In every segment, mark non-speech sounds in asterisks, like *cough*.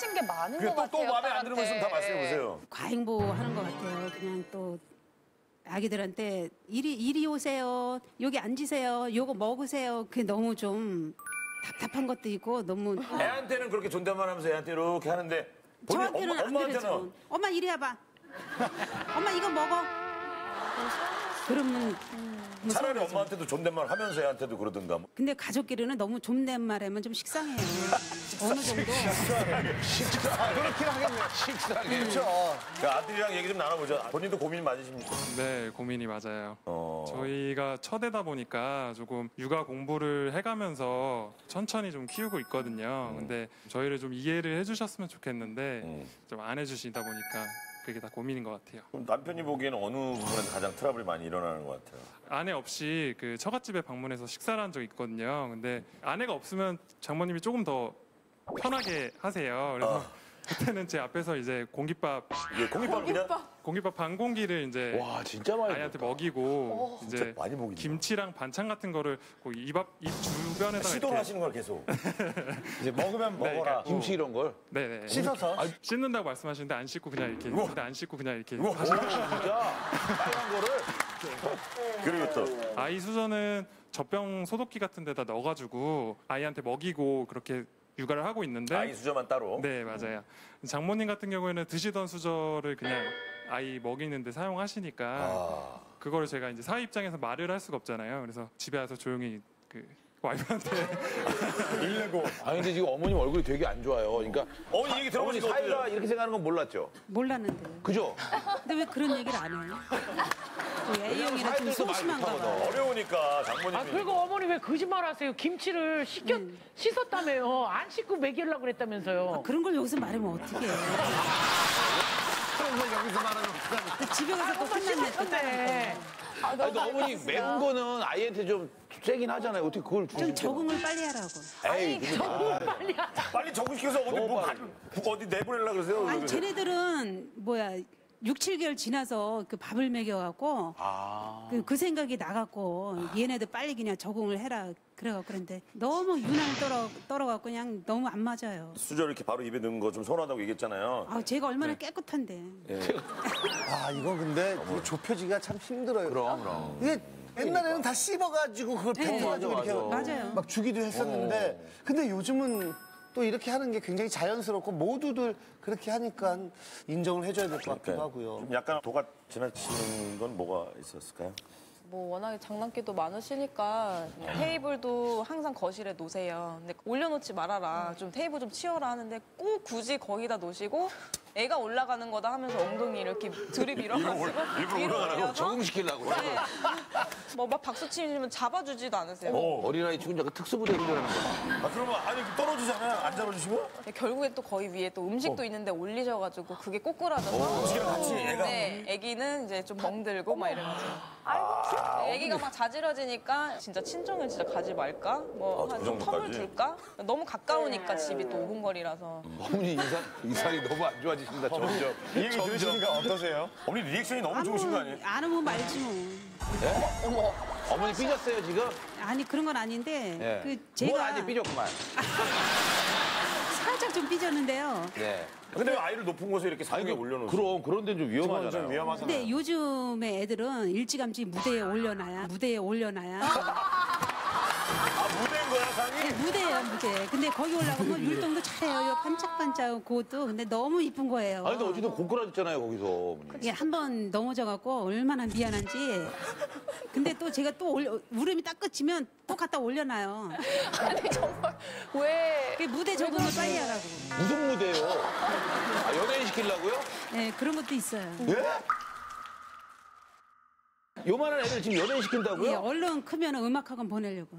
하신 게 많은 그래, 것 또, 같아요. 또 마음에 안 드는 거 있으면 다. 말씀해 보세요. 과잉보하는 것 같아요. 그냥 또 아기들한테 이리 이리 오세요. 여기 앉으세요. 요거 먹으세요. 그게 너무 좀 답답한 것도 있고 너무 애한테는 그렇게 존댓말 하면서 애한테 이렇게 하는데 본인 저한테는 엄마, 안 그러죠. 엄마한테는 엄마 이리 와봐. 엄마 이거 먹어. 그러면 뭐 차라리. 엄마한테도 존댓말 하면서 애한테도 그러든가. 뭐. 근데 가족끼리는 너무 존댓말하면 좀 식상해요. *laughs* 어느 정도. 그렇긴 하겠네요. 식상해. 그렇죠. 그 아들이랑 얘기 좀 나눠보죠. 본인도 고민 많으십니까? 네, 고민이 맞아요. 어. 저희가 첫애다 보니까 조금 육아 공부를 해가면서 천천히 좀 키우고 있거든요. 근데 저희를 좀 이해를 해주셨으면 좋겠는데 음. 좀안 해주시다 보니까 그게 다 고민인 것 같아요. 그럼 남편이 보기에는 어느 부분에 가장 트러블이 많이 일어나는 것 같아요? 아내 없이 그 처갓집에 방문해서 식사를 한 적이 있거든요. 근데 아내가 없으면 장모님이 조금 더 편하게 하세요. 그래서 그때는 제 앞에서 이제 공깃밥. 이게 공깃밥 그냥 공깃밥. 반 공기를 이제 와 진짜 많이 아이한테 먹이고 이제 진짜 많이. 김치랑 반찬 같은 거를 입앞입 주변에다가 시도를 이렇게 하시는 걸 계속. *laughs* 이제 먹으면 네, 먹어라. 그러니까 김치 이런 걸. 네네. 씻어서. 씻는다고 말씀하시는데 안 씻고 그냥 이렇게 근데 안 씻고 그냥 이렇게 오, 진짜? 빨간 거를? 그리고 또? 아이 수저는 젖병 소독기 같은 데다 넣어가지고 아이한테 먹이고 그렇게 육아를 하고 있는데 아이 수저만 따로. 네 맞아요 장모님 같은 경우에는 드시던 수저를 그냥 아이 먹이는데 사용하시니까 아. 그거를 제가 이제 사위 입장에서 말을 할 수가 없잖아요 그래서 집에 와서 조용히 그 와이프한테 *laughs* 일내고. 아니 근데 지금 어머님 얼굴이 되게 안 좋아요. 그러니까 어머니 얘기 어머니 들어보니까 사이가 어때요? 이렇게 생각하는 건 몰랐죠. 몰랐는데. 그죠? 근데 왜 그런 얘기를 안 해요? 저 A형이라 좀 소심한가 못하거든. 봐. 어려우니까 장모님이. 아, 그리고 어머니 왜 거짓말 하세요? 김치를 씻겨, 음. 씻었다며요. 안 씻고 먹이려고 그랬다면서요. 그런 걸 여기서 말하면 어떡해. *laughs* 여기서 말하는 또 집에 가서 또 혼났네. 또 씻었네. 아, 아니 근데 어머니. 매운 거는 아이한테 좀 세긴 하잖아요. 어떻게 그걸 좀 주시죠? 적응을 빨리 하라고. 에이, 근데 빨리 하자. 빨리 적응시켜서 어디 너무 뭐 빨리. 가- 어디 내보내려고 그러세요? 아니 쟤네들은 뭐야 6, 7개월 지나서 그 밥을 먹여갖고 아. 그, 그 생각이 나갖고 얘네들 빨리 그냥 적응을 해라 그래갖고 그런데 너무 유난히 떨어 떨어갖고 그냥 너무 안 맞아요. 수저 이렇게 바로 입에 넣은 거 좀 서운하다고 얘기했잖아요. 아 제가 얼마나 깨끗한데. 아, 이거 근데 이게 좁혀지기가 참 힘들어요. 그럼 그럼. 이게 옛날에는 다 씹어가지고 그걸 네. 뱉어가지고 맞아, 이렇게 맞아. 맞아요. 막 주기도 했었는데 근데 요즘은 또 이렇게 하는 게 굉장히 자연스럽고 모두들 그렇게 하니까 인정을 해줘야 될 것 같기도 하고요. 좀 약간 도가 지나치는 건 뭐가 있었을까요? 뭐 워낙에 장난기도 많으시니까 테이블도 항상 거실에 놓으세요. 근데 올려놓지 말아라. 좀 테이블 좀 치워라 하는데 꼭 굳이 거기다 놓으시고 애가 올라가는 거다 하면서 엉덩이 이렇게 들이 밀어가지고 *laughs* 위로 올려서 적응시키려고. 네. 뭐막 박수 치면 잡아주지도 않으세요. 어린아이 치고 약간 특수부대 훈련하는 거. 아, 그러면 아니 떨어지잖아요. 안 잡아주시면? 결국에 또 거의 위에 또 음식도 있는데 올리셔가지고 그게 꼬꾸라져서 음식이랑 같이 애가. 네, 애기는 이제 좀 멍들고 막 이래가지고. 애기가 막 자지러지니까 진짜 친정을 진짜 가지 말까? 뭐, 아, 한그좀 텀을? 둘까? 너무 가까우니까 집이 또 5분 거리라서. 어머니 인상 이상이 너무 안 좋아지 신다 점점. 이 얘기 들으시니까 어떠세요? 어머니 리액션이 너무 좋으신 거 아니에요? 안 하면 말지 뭐. 어머니 삐졌어요 지금? 아니 그런 건 아닌데 예. 그뭘 제가 아직 삐졌구만. *laughs* 살짝 좀 삐졌는데요. 네. 근데 왜 아이를 높은 곳에 이렇게 상에 올려놓으세요? 그럼 그런 데는 좀 위험하잖아요. 좀 위험하잖아요. 근데 요즘의 애들은 일찌감치 무대에 올려놔야 무대에 올려놔야 *laughs* 아, 무대예요 무대. 근데 거기 올라가면 율동도 잘해요. 반짝반짝 그것도 근데 너무 이쁜 거예요. 아니 근데 어쨌든 고꾸라졌잖아요 거기서 어머니. 이게 한번 넘어져 갖고 얼마나 미안한지. 근데 또 제가 또 올려, 울음이 딱 끝이면 또 갖다 올려놔요. 아니, 정말. 왜. 그 무대 적응을 빨리 하라고. 무슨 무대예요? 아, 연예인 시키려고요? 네, 그런 것도 있어요. 예? 요만한 애들 지금 연예인 예, 시킨다고요? 얼른 크면 음악학원 보내려고.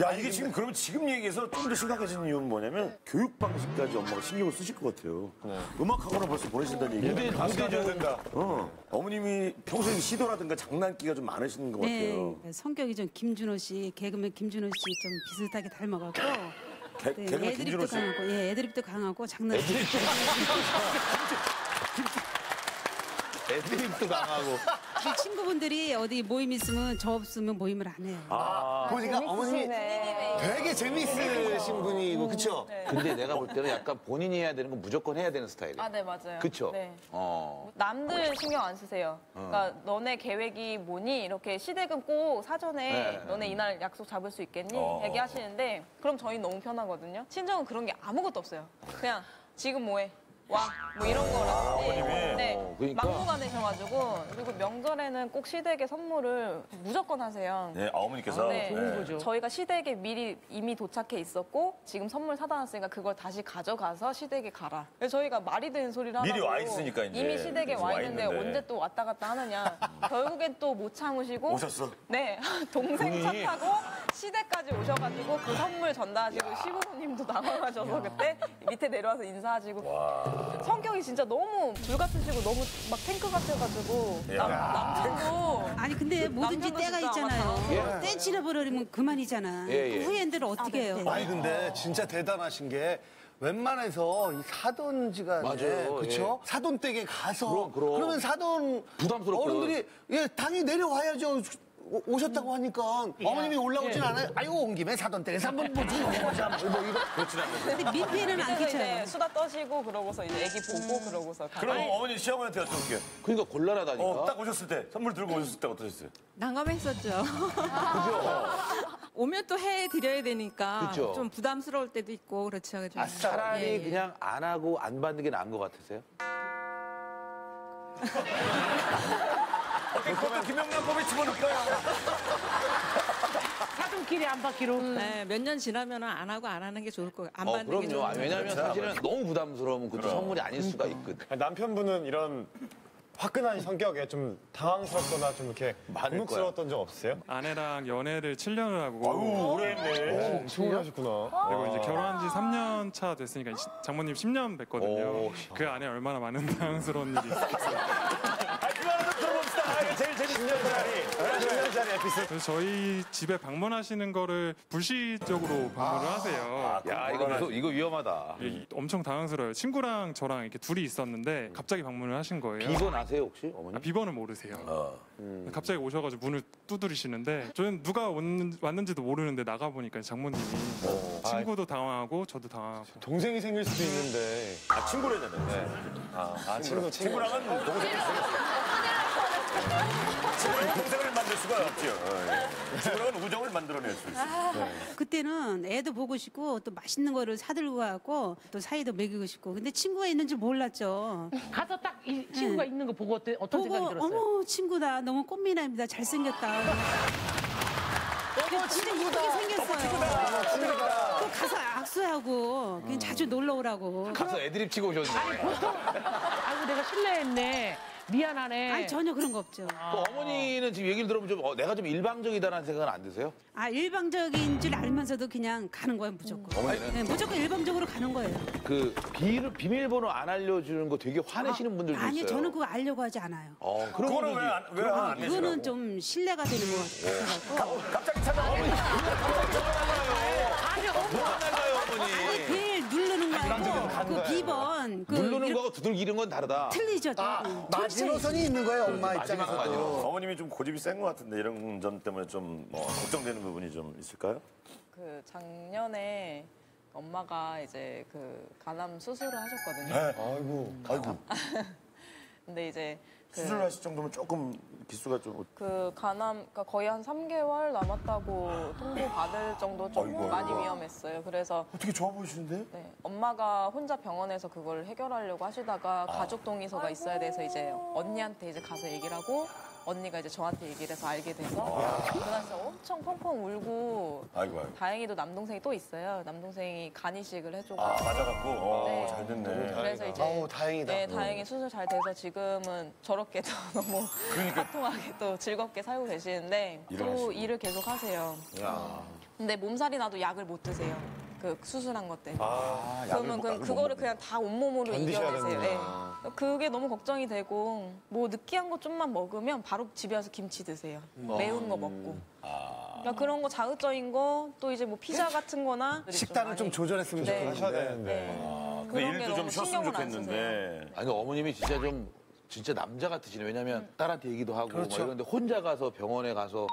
야, 이게 지금 그러면 지금 얘기해서 좀 더 심각해진 이유는 뭐냐면 교육 방식까지 엄마가 신경을 쓰실 것 같아요. 음악 학원을 벌써 보내신다는 얘기예요. 무대 무대 좀 어. 어머님이 평소에 시도라든가 장난기가 좀 많으신 것 네, 같아요. 성격이 좀 김준호 씨, 개그맨 김준호 씨 좀 비슷하게 닮아갖고. 개, 네, 개그맨 애드립도 김준호 씨. 강하고, 예, 애드립도 강하고 장난. 애드립도 강하고. 그 친구분들이 어디 모임 있으면 저 없으면 모임을 안 해요. 보니까 어머님이 되게 재미있으신 분이고, 그쵸? 근데 내가 볼 때는 약간 본인이 해야 되는 건 무조건 해야 되는 스타일이야. 아, 네, 맞아요. 그쵸? 네. 어. 남들 신경 안 쓰세요. 그러니까 너네 계획이 뭐니? 이렇게 시댁은 꼭 사전에 네. 너네 이날 약속 잡을 수 있겠니? 어. 얘기하시는데 그럼 저희 너무 편하거든요. 친정은 그런 게 아무것도 없어요. 그냥 지금 뭐해? 와, 뭐 이런 거라든지. 네, 어, 그러니까. 막무가내셔가지고 그리고 명절에는 꼭 시댁에 선물을 무조건 하세요. 네, 어머니께서. 네. 좋은 거죠. 저희가 시댁에 미리 이미 도착해 있었고 지금 선물 사다 놨으니까 그걸 다시 가져가서 시댁에 가라. 그래서 저희가 말이 되는 소리를 미리 하라고 와 있으니까 이제. 이미 시댁에 와와 있는데, 있는데. 언제 또 왔다 갔다 하느냐. *laughs* 결국엔 또 못 참으시고 오셨어? 네 *laughs* 동생 차? 타고 시댁까지 오셔가지고 그 선물 전달하시고 시부모님도 당황하셔서 그때 밑에 내려와서 인사하시고 성격이 진짜 너무 불 같으시고 너무 막 탱크 같아가지고 남, 남편도 아니 근데 뭐든지 남편도 때가 진짜 있잖아요. 때 지나버리면 그만이잖아. 예, 예. 그 후회인들을 어떻게 해요? 아니, 근데 진짜 대단하신 게 웬만해서 이 사돈지가 맞아요, 그쵸? 사돈 댁에 가서 그럼, 그럼. 러면 사돈 부담스럽거든. 어른들이 예 당연히 내려와야죠. 오- 오셨다고 하니까 어머님이 올라오진 않아요. 아이고 온 김에 사돈 댁에서 한번 뭐지 뭐 보자 뭐 이거 그렇진 않아요. 근데 민폐는 안 끼쳐요. 수다 떠시고 그러고서 이제 애기 보고 그러고서 가. 그럼 어머니 시어머니한테 여쭤볼게요. 그러니까 곤란하다니까. 어, 딱 오셨을 때, 선물 들고 오셨을 때 어떠셨어요? 난감했었죠. *laughs* 오면 또 해드려야 되니까 그죠. 좀 부담스러울 때도 있고 그렇죠. 그죠? 아, 차라리 예, 예. 그냥 안 하고 안 받는 게 나은 것 같으세요? *laughs* 그러면 김영란 법에 집어넣을까요? 사돈끼리 안 받기로. 네, 몇 년 지나면 안 하고 안 하는 게 좋을 거예요. 안 어, 받는 게 그럼요. 아, 좋을 왜냐면 그렇죠. 사실은 너무 부담스러우면 그것도 선물이 아닐 수가 있거든. 아니, 남편분은 이런 화끈한 성격에 좀 당황스럽거나 좀 이렇게 많을 곤혹스러웠던 적 없으세요? 아내랑 연애를 7년을 하고 아유, 오래 했네. 엄청 오래 하셨구나. 그리고 이제 결혼한 지 3년 차 됐으니까 시- 장모님 10년 뵀거든요. 오. 그 안에 얼마나 많은 *laughs* 당황스러운 일이 있었겠어요. 10년짜리, 10년짜리 에피소드. 저희 집에 방문하시는 거를 불시적으로 방문을 아, 하세요. 아, 야 이거 무서 이거 위험하다. 예, 엄청 당황스러워요. 친구랑 저랑 이렇게 둘이 있었는데 음. 갑자기 방문을 하신 거예요. 비번 아세요 혹시 어머니? 아, 비번을 모르세요. 어. 음. 갑자기 오셔가지고 문을 두드리시는데 저는 누가 온- 왔는지도 모르는데 나가 보니까 장모님이 어. 친구도 당황하고 저도 당황하고 동생이 생길 수도 있는데. 아, 친구래잖아요. 네. 아, 친구, 친구랑은 동생이 생겼어. 동생을 만들 수가 없죠. 어, 예. 우정을 만들어낼 수 있어요. 그때는 애도 보고 싶고 또 맛있는 거를 사들고 가고 또 사이도 먹이고 싶고 근데 친구가 있는 줄 몰랐죠. 가서 딱 이 친구가 있는 거 보고 어때, 어떤 보고 생각이 들었어요? 어머 친구다 너무 꽃미남이다 잘생겼다. 그 진짜 이쁘게 생겼어요. 또 가서 악수하고 그냥 자주 놀러 오라고. 가서 애드립 치고 오셨는데. 아니 보통 아이고 내가 실례했네. 미안하네. 아니 전혀 그런 거 없죠. 그 어머니는 지금 얘기를 들어보면 좀 어, 내가 좀 일방적이다라는 생각은 안 드세요? 아 일방적인 줄 알면서도 그냥 가는 거예요 무조건. 어머니는? 네, 무조건 일방적으로 가는 거예요. 그 비를 비밀번호 안 알려주는 거 되게 화내시는 분들도 아니 있어요. 저는 그거 알려고 하지 않아요. 어, 그런 그거는 왜 안, 왜안 내시라고? 그거는 좀 신뢰가 되는 것 같아요. 갑자기 찾아와. 아니 엄마 뭐가 달라요 어머니? 벨 누르는 거하고 그 비번 그 누르는 거하고 두들기는 건 다르다. 틀리죠. 아, 음, 마지노선이 있는 거예요, 엄마 입장에서도. 마지노선. 어머님이 좀 고집이 센 것 같은데 이런 점 때문에 좀 뭐, 걱정되는 부분이 좀 있을까요? 그 작년에 엄마가 이제 그 간암 수술을 하셨거든요. 아이고. 아이고 *laughs* 근데 이제 그, 수술하실 정도면 조금 기수가 좀 그 간암 그러니까 거의 한 3개월 남았다고 통보 받을 정도 좀 아이고, 많이 아이고. 위험했어요. 그래서 어떻게 좋아 보이시는데? 네, 엄마가 혼자 병원에서 그걸 해결하려고 하시다가 가족 동의서가 있어야 돼서 이제 언니한테 이제 가서 얘기를 하고 언니가 이제 저한테 얘기를 해서 알게 돼서 그날 진짜 엄청 펑펑 울고 아이고 아이고. 다행히도 남동생이 또 있어요. 남동생이 간 이식을 해줘가지고 아 맞아갖고 어, 네. 잘 됐네. 그래서 이제 아우, 다행이다. 네, 다행히 수술 잘 돼서 지금은 저렇게 도 *laughs* 너무 화통하게 또 즐겁게 살고 계시는데 또 일하시고. 일을 계속 하세요. 근데 몸살이 나도 약을 못 드세요. 그 수술한 것 때문에. 아, 약을 그러면 못- 그, 약을 못 그거를 먹네. 그냥 다 온몸으로 견디셔야 이겨내세요. 되는구나. 네. 그게 너무 걱정이 되고 뭐 느끼한 거 좀만 먹으면 바로 집에 와서 김치 드세요. 매운 거 먹고. 그러니까 그런 거 자극적인 거 또 이제 뭐 피자 같은 거나 식단을 좀 조절했으면 네. 좋겠어요. 하셔야 되는데. 네. 근데 그런 게 일도 좀 너무 쉬었으면 신경을 안. 좋겠는데. 아니 어머님이 진짜 좀 진짜 남자 같으시네. 왜냐면 딸한테 얘기도 하고 그렇죠. 막 이런데 혼자 가서 병원에 가서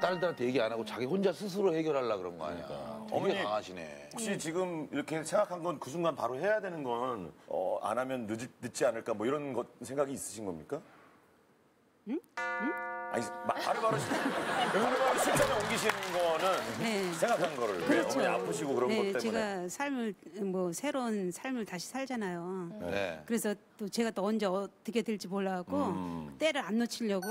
딸들한테 얘기 안 하고 자기 혼자 스스로 해결하려고 그런 거 아니야. 어머니 되게 강하시네. 혹시 지금 이렇게 생각한 건 그 순간 바로 해야 되는 건 어, 안 하면 늦, 늦지 않을까 뭐 이런 것 생각이 있으신 겁니까? 응? 아니 마- 바로바로 실- 바로바로 실천에 옮기시는 거는 네. 생각한 거를 왜 어머니 아프시고 그런 네, 것 때문에 제가 삶을 뭐 새로운 삶을 다시 살잖아요. 네. 그래서 또 제가 또 언제 어떻게 될지 몰라갖고 음. 때를 안 놓치려고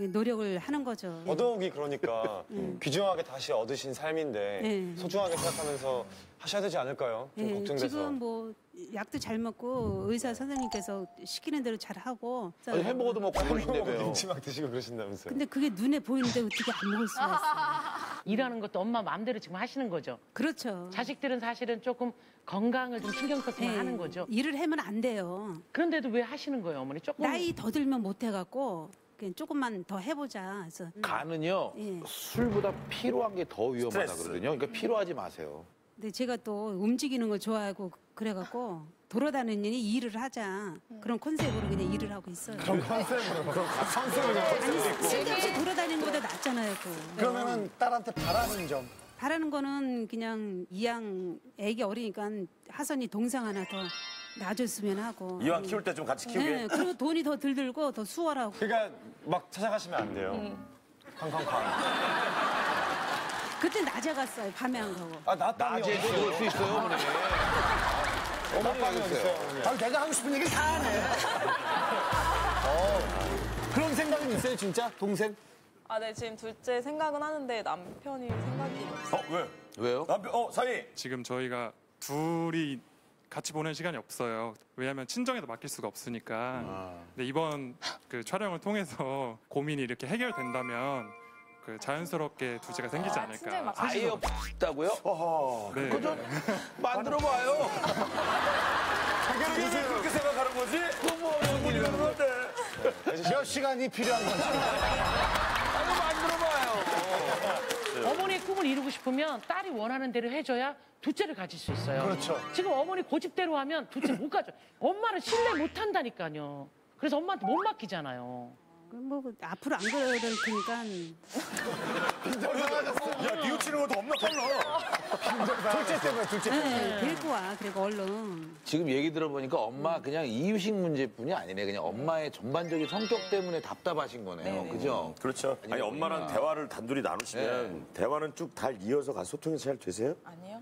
노력을 하는 거죠. 더더욱이 그러니까 *laughs* 귀중하게 다시 얻으신 삶인데 네. 소중하게 생각하면서 하셔야 되지 않을까요? 좀 예, 걱정돼서. 지금 뭐 약도 잘 먹고 의사 선생님께서 시키는 대로 잘 하고. 아니, 햄버거도 먹고 그러신데 왜요? 김치 막 드시고 그러신다면서요? 근데 그게 눈에 보이는데 어떻게 안 먹을 수가 있어요? *laughs* 일하는 것도 엄마 마음대로 지금 하시는 거죠. 그렇죠. 자식들은 사실은 조금 건강을 좀 신경 써서 예, 하는 거죠. 일을 하면 안 돼요. 그런데도 왜 하시는 거예요, 어머니? 조금 나이 더 들면 못 해갖고 그냥 조금만 더 해보자. 그래서 간은요 예. 술보다 피로한 게 더 위험하다 스트레스. 그러거든요. 그러니까 피로하지 마세요. 근데 제가 또 움직이는 걸 좋아하고 그래갖고 돌아다니니 일을 하자 그런 컨셉으로 그냥 일을 하고 있어요. 그런 컨셉으로. 그런 컨셉으로. 아니 쓸데없이 돌아다니는 것보다 낫잖아요. 또. 그러면은 딸한테 바라는 점. 바라는 거는 그냥 이왕 애기 어리니까 하선이 동상 하나 더 놔줬으면 하고. 이왕 키울 때 좀 같이 키우게 네, 그리고 돈이 더덜 들고 더 수월하고. 그러니까 막 찾아가시면 안 돼요. 쾅쾅쾅. 그때 낮에 갔어요. 밤에 안 가고. 아, 나 땀이 낮에도 어디 놀수 있어요, 어머니. 어머니가 땀이 어디 있어요. 어머니? 아, 내가 하고 싶은 얘기 다 하네. 어. 그런 생각은 있어요, 진짜? 동생? 아, 네, 지금 둘째 생각은 하는데 남편이 생각이 없어요. 어 왜? 왜요? 남편 어 사위 지금 저희가 둘이 같이 보낸 시간이 없어요. 왜냐하면 친정에도 맡길 수가 없으니까. 근데 이번 그 촬영을 통해서 고민이 이렇게 해결된다면 그 자연스럽게 둘째가 생기지 않을까. 아예 없다고요? 어허 네. 만들어 봐요. 해결해 그렇게 생각하는 거지? 그뭐 무슨 일이라는 건데 몇 시간이 필요한 건지. 어머니의 꿈을 이루고 싶으면 딸이 원하는 대로 해줘야 둘째를 가질 수 있어요. 그렇죠. 지금 어머니 고집대로 하면 둘째 못 가져. 엄마는 신뢰 못 한다니까요. 그래서 엄마한테 못 맡기잖아요. 그럼 뭐 앞으로 안 그럴 테니까 야 뉘우치는 것도 없나 털러 둘째 때문에, 둘째 때문에. 네, 데리고 와. 그리고 얼른. 지금 얘기 들어보니까 엄마 그냥 이유식 문제뿐이 아니네. 그냥 엄마의 전반적인 성격 때문에 답답하신 거네요. 그죠? 그렇죠 아니 엄마랑. 대화를 단둘이 나누시면 대화는 쭉 잘 이어서 가 소통이 잘 되세요? 아니요.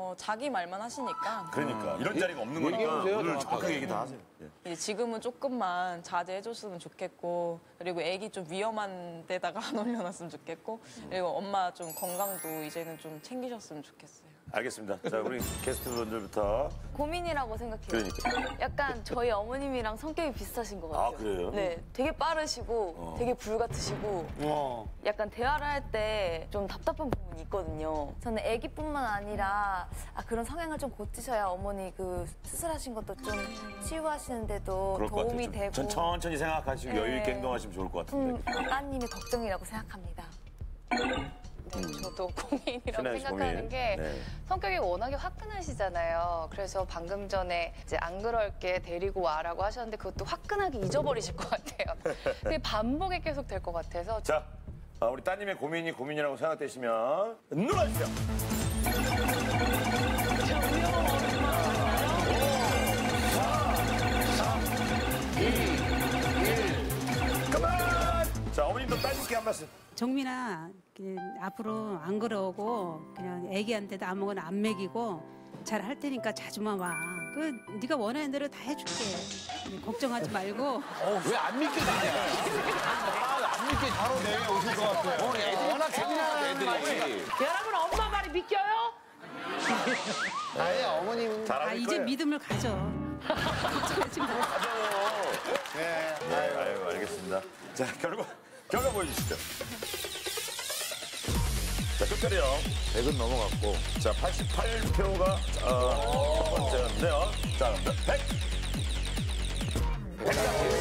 어, 자기 말만 하시니까 그러니까 이런 자리가 없는 거니까 얘기해보세요, 오늘 정확하게. 정확하게 얘기 다 하세요 예. 이제 지금은 조금만 자제해줬으면 좋겠고 그리고 애기 좀 위험한 데다가 *laughs* 안 올려놨으면 좋겠고 그리고 엄마 좀 건강도 이제는 좀 챙기셨으면 좋겠어요. 알겠습니다 자 우리 게스트분들부터 고민이라고 생각해요. 그러니까. 약간 저희 어머님이랑 성격이 비슷하신 것 같아요. 아, 그래요? 네, 되게 빠르시고 되게 불 같으시고 어. 약간 대화를 할 때 좀 답답한 부분이 있거든요. 저는 아기뿐만 아니라 아, 그런 성향을 좀 고치셔야 어머니 그 수술하신 것도 좀 치유하시는데도 도움이 좀 되고 천- 천천히 생각하시고 네. 여유 있게 행동하시면 좋을 것 같은데 음, 따님의 걱정이라고 생각합니다. 네, 저도 *laughs* 고민이라고 생각하는. 게 네. 성격이 워낙에 화끈하시잖아요. 그래서 방금 전에 이제 안 그럴게 데리고 와라고 하셨는데 그것도 화끈하게 잊어버리실 것 같아요. *laughs* 그게 반복이 계속 될 것 같아서 자 아, 우리 따님의 고민이 고민이라고 생각되시면 눌러주세요 말씀. 정민아, 그냥 앞으로 안 그러고 그냥 애기한테도 아무거나 안 먹이고 잘 할 테니까 자주만 와. 그 네가 원하는 대로 다 해줄게. 걱정하지 말고. 왜 안 믿겨지냐? 아, 안 믿겨. 바로 내일 오실 것 같아요. 어, 애들이 워낙 재미나는 애들이. 여러분 엄마 말이 믿겨요? *laughs* 아예 어머님. 아 이제 거예요. 믿음을 가져. *laughs* 걱정하지 마. 네. 아유, 아유, 알겠습니다. 자, 결과, 결과 보여주시죠. 자, 끝자리요. 100은 넘어갔고. 자, 88표가 어, 첫 번째인데요. 자, 100. 100장